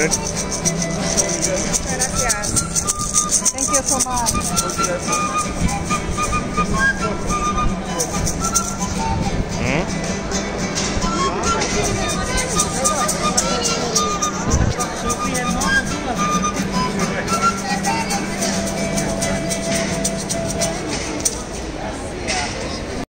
Gracias. Thank you so much.